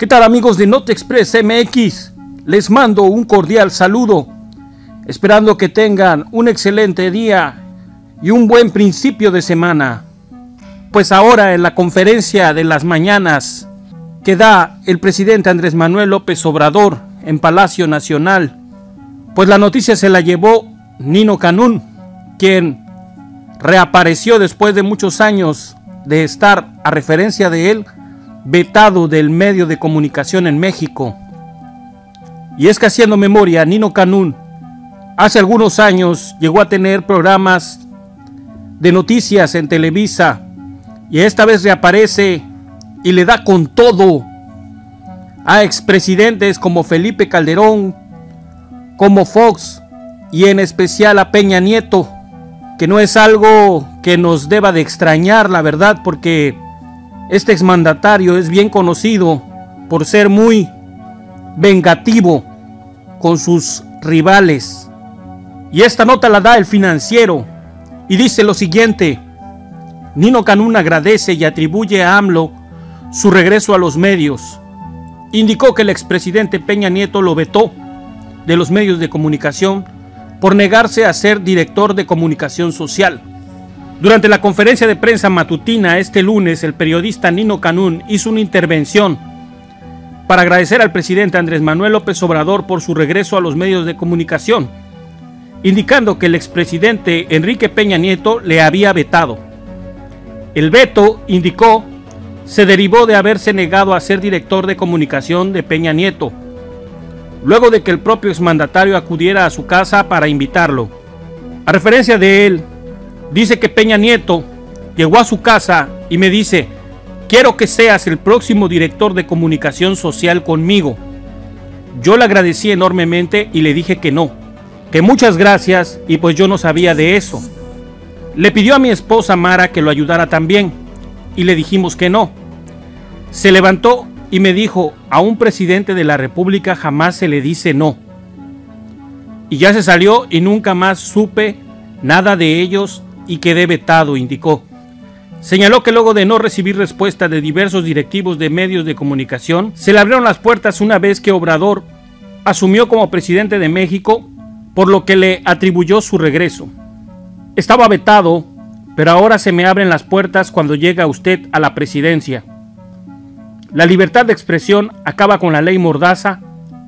¿Qué tal amigos de Note Express MX? Les mando un cordial saludo, esperando que tengan un excelente día y un buen principio de semana. Pues ahora en la conferencia de las mañanas que da el presidente Andrés Manuel López Obrador en Palacio Nacional, pues la noticia se la llevó Nino Canún, quien reapareció después de muchos años de estar, a referencia de él, vetado del medio de comunicación en México. Y es que haciendo memoria, Nino Canún hace algunos años llegó a tener programas de noticias en Televisa y esta vez reaparece y le da con todo a expresidentes como Felipe Calderón, como Fox y en especial a Peña Nieto, que no es algo que nos deba de extrañar, la verdad, porque este exmandatario es bien conocido por ser muy vengativo con sus rivales. Y esta nota la da el financiero y dice lo siguiente. Nino Canún agradece y atribuye a AMLO su regreso a los medios. Indicó que el expresidente Peña Nieto lo vetó de los medios de comunicación por negarse a ser director de comunicación social. Durante la conferencia de prensa matutina este lunes, el periodista Nino Canún hizo una intervención para agradecer al presidente Andrés Manuel López Obrador por su regreso a los medios de comunicación, indicando que el expresidente Enrique Peña Nieto le había vetado. El veto, indicó, se derivó de haberse negado a ser director de comunicación de Peña Nieto, luego de que el propio exmandatario acudiera a su casa para invitarlo. A referencia de él, Dice que Peña Nieto llegó a su casa y me dice, quiero que seas el próximo director de comunicación social conmigo. Yo le agradecí enormemente y le dije que no, que muchas gracias y pues yo no sabía de eso. Le pidió a mi esposa Mara que lo ayudara también y le dijimos que no. Se levantó y me dijo, a un presidente de la República jamás se le dice no. Y ya se salió y nunca más supe nada de ellos y quedé vetado, indicó. Señaló que luego de no recibir respuesta de diversos directivos de medios de comunicación, se le abrieron las puertas una vez que Obrador asumió como presidente de México, por lo que le atribuyó su regreso. Estaba vetado, pero ahora se me abren las puertas cuando llega usted a la presidencia. La libertad de expresión acaba con la ley Mordaza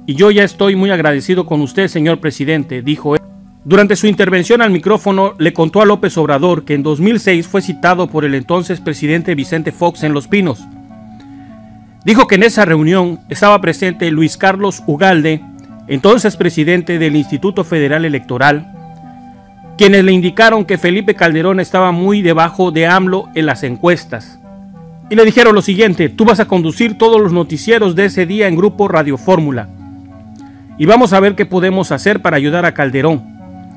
y yo ya estoy muy agradecido con usted, señor presidente, dijo él. Durante su intervención al micrófono le contó a López Obrador que en 2006 fue citado por el entonces presidente Vicente Fox en Los Pinos. Dijo que en esa reunión estaba presente Luis Carlos Ugalde, entonces presidente del Instituto Federal Electoral, quienes le indicaron que Felipe Calderón estaba muy debajo de AMLO en las encuestas. Y le dijeron lo siguiente, tú vas a conducir todos los noticieros de ese día en Grupo Radio Fórmula. Y vamos a ver qué podemos hacer para ayudar a Calderón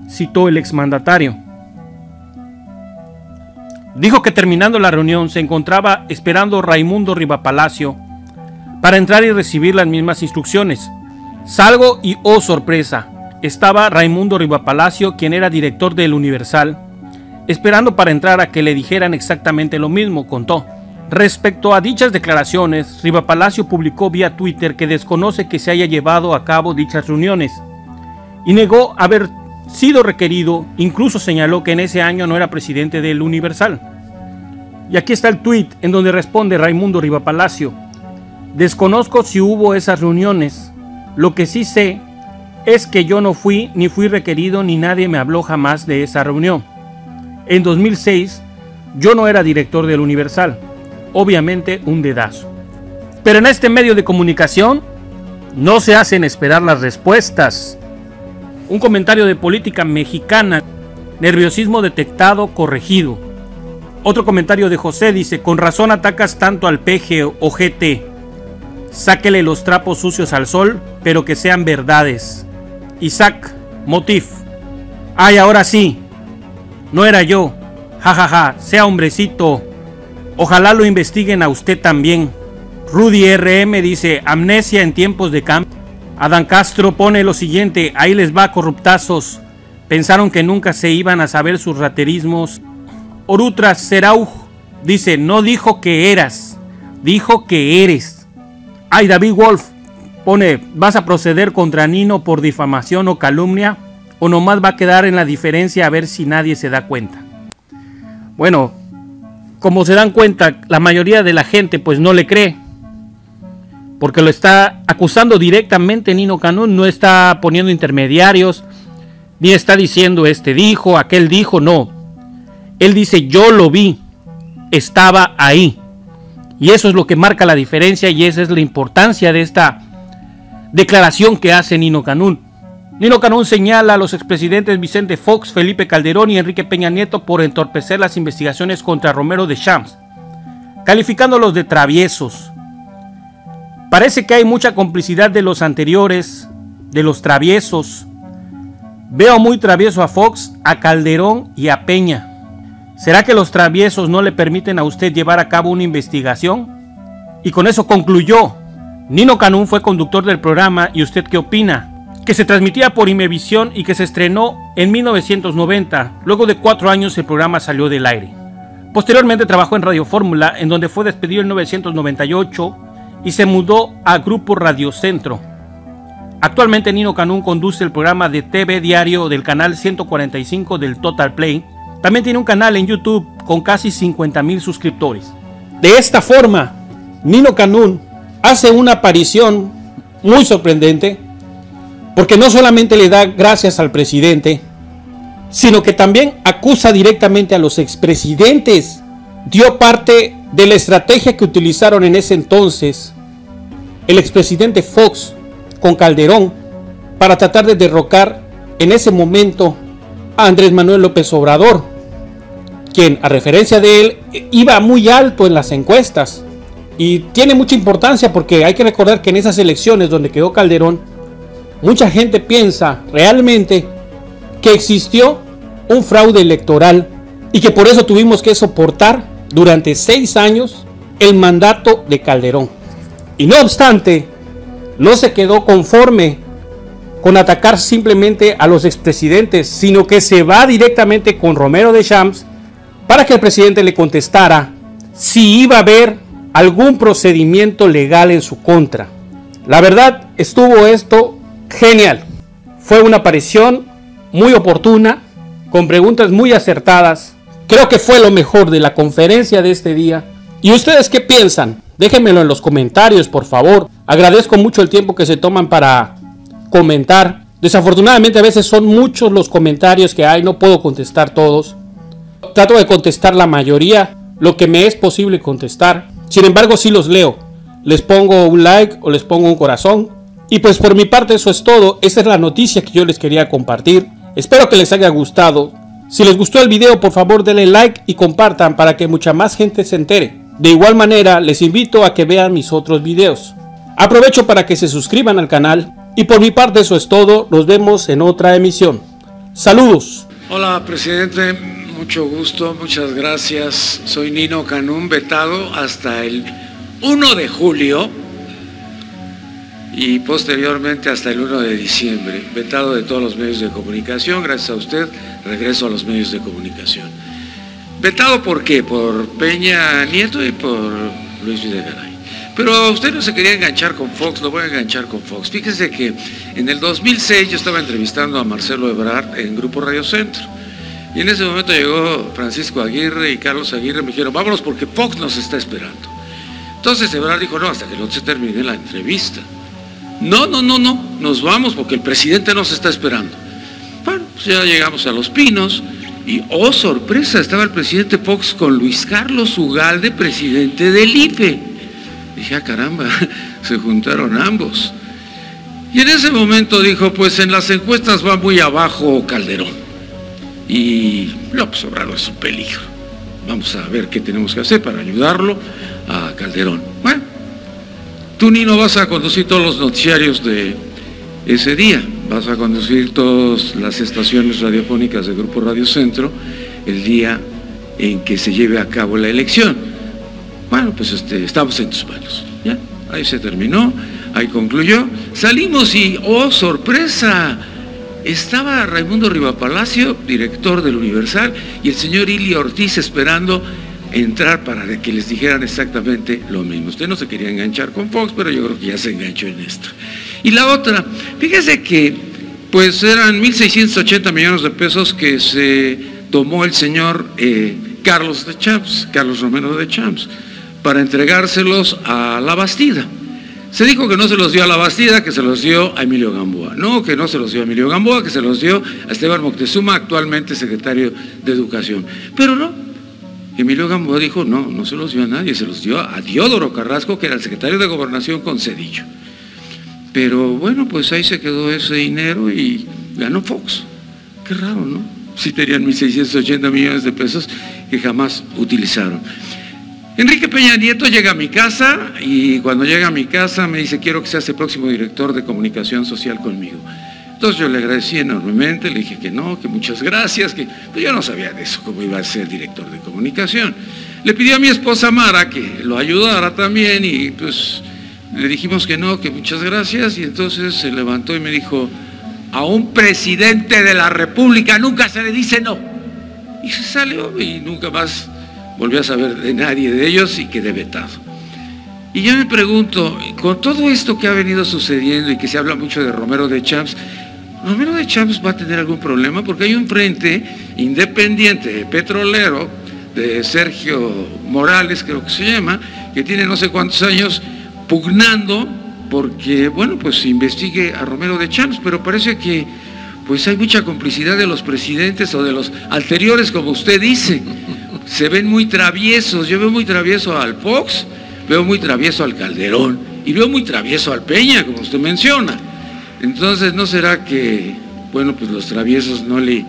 citó el exmandatario. Dijo que terminando la reunión se encontraba esperando Raimundo Rivapalacio para entrar y recibir las mismas instrucciones. Salgo y oh sorpresa, estaba Raimundo Rivapalacio, quien era director del Universal, esperando para entrar a que le dijeran exactamente lo mismo, contó. Respecto a dichas declaraciones, Rivapalacio publicó vía Twitter que desconoce que se haya llevado a cabo dichas reuniones y negó haber sido requerido, incluso señaló que en ese año no era presidente del Universal. Y aquí está el tuit en donde responde Raimundo Rivapalacio. Desconozco si hubo esas reuniones. Lo que sí sé es que yo no fui ni fui requerido ni nadie me habló jamás de esa reunión. En 2006 yo no era director del Universal. Obviamente un dedazo. Pero en este medio de comunicación no se hacen esperar las respuestas. Un comentario de política mexicana. Nerviosismo detectado, corregido. Otro comentario de José dice, con razón atacas tanto al PG o GT. Sáquele los trapos sucios al sol, pero que sean verdades. Isaac, motif. Ay, ahora sí. No era yo. Ja, ja, ja. Sea hombrecito. Ojalá lo investiguen a usted también. Rudy RM dice, amnesia en tiempos de cambio. Adán Castro pone lo siguiente, ahí les va corruptazos. Pensaron que nunca se iban a saber sus raterismos. Orutras Serauj dice, no dijo que eras, dijo que eres. Ay, David Wolf pone, ¿vas a proceder contra Nino por difamación o calumnia? ¿O nomás va a quedar en la diferencia a ver si nadie se da cuenta? Bueno, como se dan cuenta, la mayoría de la gente pues no le cree. Porque lo está acusando directamente Nino Canún, no está poniendo intermediarios, ni está diciendo este dijo, aquel dijo, no. Él dice yo lo vi, estaba ahí. Y eso es lo que marca la diferencia y esa es la importancia de esta declaración que hace Nino Canún. Nino Canún señala a los expresidentes Vicente Fox, Felipe Calderón y Enrique Peña Nieto por entorpecer las investigaciones contra Romero de Champs, calificándolos de traviesos. Parece que hay mucha complicidad de los anteriores, de los traviesos. Veo muy travieso a Fox, a Calderón y a Peña. ¿Será que los traviesos no le permiten a usted llevar a cabo una investigación? Y con eso concluyó. Nino Canún fue conductor del programa y usted qué opina? Que se transmitía por Imevisión y que se estrenó en 1990. Luego de cuatro años el programa salió del aire. Posteriormente trabajó en Radio Fórmula, en donde fue despedido en 1998 y se mudó a Grupo Radio Centro. Actualmente Nino Canún conduce el programa de TV diario del canal 145 del Total Play también tiene un canal en YouTube con casi 50 mil suscriptores. De esta forma, Nino Canún hace una aparición muy sorprendente porque no solamente le da gracias al presidente, sino que también acusa directamente a los expresidentes. Dio parte de la estrategia que utilizaron en ese entonces el expresidente Fox con Calderón para tratar de derrocar en ese momento a Andrés Manuel López Obrador quien a referencia de él iba muy alto en las encuestas. Y tiene mucha importancia porque hay que recordar que en esas elecciones donde quedó Calderón, mucha gente piensa realmente que existió un fraude electoral y que por eso tuvimos que soportar durante seis años el mandato de Calderón. Y no obstante, no se quedó conforme con atacar simplemente a los expresidentes, sino que se va directamente con Romero de Champs para que el presidente le contestara si iba a haber algún procedimiento legal en su contra. La verdad, estuvo esto genial. Fue una aparición muy oportuna, con preguntas muy acertadas. Creo que fue lo mejor de la conferencia de este día. ¿Y ustedes qué piensan? Déjenmelo en los comentarios, por favor. Agradezco mucho el tiempo que se toman para comentar. Desafortunadamente a veces son muchos los comentarios que hay, no puedo contestar todos trato de contestar la mayoría, lo que me es posible contestar. Sin embargo, si los leo. Les pongo un like o les pongo un corazón. Y pues por mi parte eso es todo. Esa es la noticia que yo les quería compartir. Espero que les haya gustado. Si les gustó el video, por favor denle like y compartan para que mucha más gente se entere. De igual manera, les invito a que vean mis otros videos. Aprovecho para que se suscriban al canal. Y por mi parte eso es todo. Nos vemos en otra emisión. Saludos. Hola, presidente mucho gusto, muchas gracias. Soy Nino Canún, vetado hasta el 1 de julio y posteriormente hasta el 1 de diciembre. Vetado de todos los medios de comunicación, gracias a usted regreso a los medios de comunicación. Vetado por qué? Por Peña Nieto y por Luis Videgaray. Pero usted no se quería enganchar con Fox, lo voy a enganchar con Fox. Fíjese que en el 2006 yo estaba entrevistando a Marcelo Ebrard en Grupo Radio Centro. Y en ese momento llegó Francisco Aguirre y Carlos Aguirre me dijeron, vámonos porque Fox nos está esperando. Entonces Ebrard dijo, no, hasta que no se termine la entrevista. No, no, no, no, nos vamos porque el presidente nos está esperando. Bueno, pues ya llegamos a Los Pinos y, oh sorpresa, estaba el presidente Fox con Luis Carlos Ugalde, presidente del IFE. Dije, ah, caramba, se juntaron ambos. Y en ese momento dijo, pues en las encuestas va muy abajo Calderón y López Obrador es un peligro. Vamos a ver qué tenemos que hacer para ayudarlo a Calderón. Bueno, tú ni no vas a conducir todos los noticiarios de ese día, vas a conducir todas las estaciones radiofónicas del Grupo Radio Centro el día en que se lleve a cabo la elección. Bueno, pues este, estamos en tus manos. ¿ya? Ahí se terminó, ahí concluyó. Salimos y, oh, sorpresa, estaba Raimundo Rivapalacio, director del Universal, y el señor Ili Ortiz esperando entrar para que les dijeran exactamente lo mismo. Usted no se quería enganchar con Fox, pero yo creo que ya se enganchó en esto. Y la otra, fíjese que pues eran 1.680 millones de pesos que se tomó el señor eh, Carlos de Champs, Carlos Romero de Champs, para entregárselos a la Bastida. Se dijo que no se los dio a la Bastida, que se los dio a Emilio Gamboa. No, que no se los dio a Emilio Gamboa, que se los dio a Esteban Moctezuma, actualmente secretario de Educación. Pero no. Emilio Gamboa dijo, no, no se los dio a nadie, se los dio a Diodoro Carrasco, que era el secretario de Gobernación con Cedillo. Pero bueno, pues ahí se quedó ese dinero y ganó Fox. Qué raro, ¿no? Si tenían 1.680 millones de pesos que jamás utilizaron. Enrique Peña Nieto llega a mi casa y cuando llega a mi casa me dice, quiero que seas el próximo director de comunicación social conmigo. Entonces yo le agradecí enormemente, le dije que no, que muchas gracias, que yo no sabía de eso, cómo iba a ser director de comunicación. Le pidió a mi esposa Mara que lo ayudara también y pues le dijimos que no, que muchas gracias y entonces se levantó y me dijo, a un presidente de la República nunca se le dice no. Y se salió y nunca más volvió a saber de nadie de ellos y quedé vetado. Y yo me pregunto, con todo esto que ha venido sucediendo y que se habla mucho de Romero de Champs, ¿Romero de Champs va a tener algún problema? Porque hay un frente independiente petrolero de Sergio Morales, creo que se llama, que tiene no sé cuántos años pugnando porque, bueno, pues investigue a Romero de Champs, pero parece que pues hay mucha complicidad de los presidentes o de los anteriores, como usted dice se ven muy traviesos. Yo veo muy travieso al Fox, veo muy travieso al Calderón y veo muy travieso al Peña, como usted menciona. Entonces, ¿no será que, bueno, pues los traviesos no le,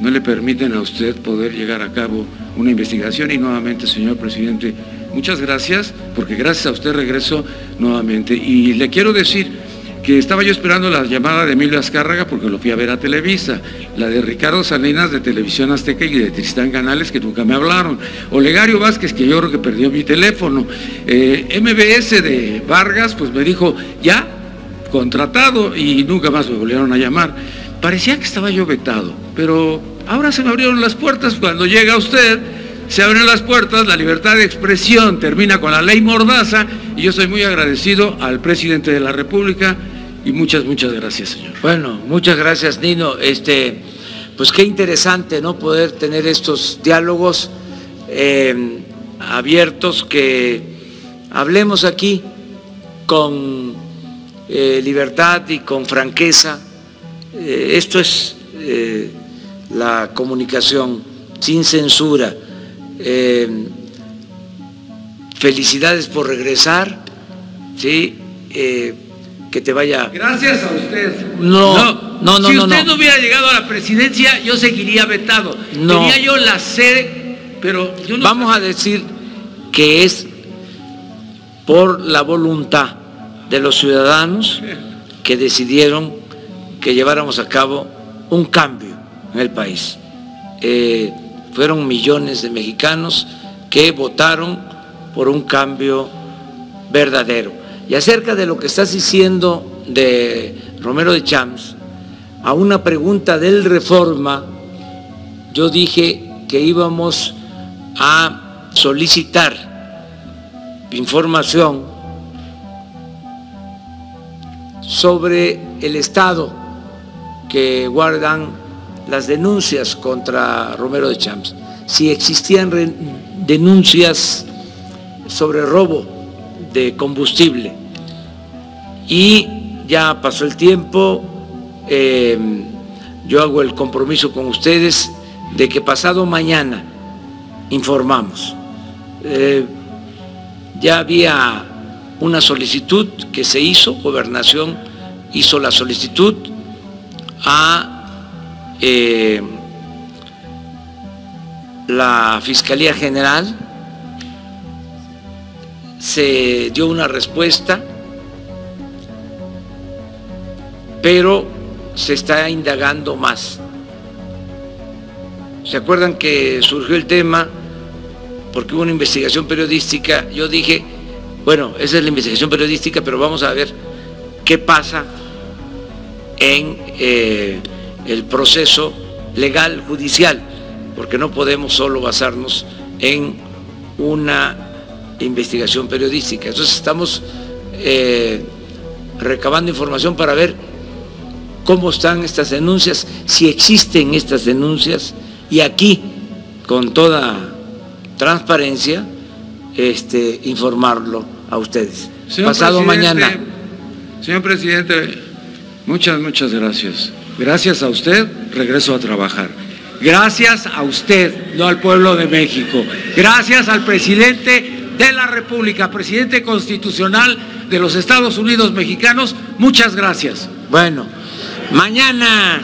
no le permiten a usted poder llegar a cabo una investigación? Y nuevamente, señor presidente, muchas gracias, porque gracias a usted regreso nuevamente. Y le quiero decir, que estaba yo esperando la llamada de Emilio Azcárraga porque lo fui a ver a Televisa, la de Ricardo Salinas de Televisión Azteca y de Tristán Canales que nunca me hablaron, Olegario Vázquez que yo creo que perdió mi teléfono, eh, MBS de Vargas pues me dijo ya contratado y nunca más me volvieron a llamar. Parecía que estaba yo vetado, pero ahora se me abrieron las puertas cuando llega usted se abren las puertas, la libertad de expresión termina con la ley Mordaza y yo soy muy agradecido al presidente de la República, y muchas, muchas gracias, señor. Bueno, muchas gracias, Nino. Este, pues qué interesante, ¿no? Poder tener estos diálogos eh, abiertos, que hablemos aquí con eh, libertad y con franqueza. Eh, esto es la comunicación sin censura. Felicidades por regresar, ¿sí? que te vaya. Gracias a usted. No, no, no, no. Si usted no, hubiera llegado a la presidencia, yo seguiría vetado. No. Tenía yo la sede, pero yo no. Vamos a decir que es por la voluntad de los ciudadanos que decidieron que lleváramos a cabo un cambio en el país. Eh, fueron millones de mexicanos que votaron por un cambio verdadero. Y acerca de lo que estás diciendo de Romero de Champs, a una pregunta del Reforma, yo dije que íbamos a solicitar información sobre el estado que guardan las denuncias contra Romero de Champs. Si existían denuncias sobre robo de combustible, y ya pasó el tiempo, eh, yo hago el compromiso con ustedes de que pasado mañana informamos. Eh, ya había una solicitud que se hizo, gobernación hizo la solicitud a eh, la Fiscalía General, se dio una respuesta pero se está indagando más. ¿Se acuerdan que surgió el tema porque hubo una investigación periodística? Yo dije, bueno, esa es la investigación periodística, pero vamos a ver qué pasa en eh, el proceso legal judicial, porque no podemos solo basarnos en una investigación periodística. Entonces estamos eh, recabando información para ver cómo están estas denuncias, si existen estas denuncias y aquí, con toda transparencia, este, informarlo a ustedes. Pasado mañana. Señor presidente, muchas, muchas gracias. Gracias a usted, regreso a trabajar. Gracias a usted, no al pueblo de México. Gracias al presidente de la República, presidente constitucional de los Estados Unidos mexicanos. Muchas gracias. Bueno, mañana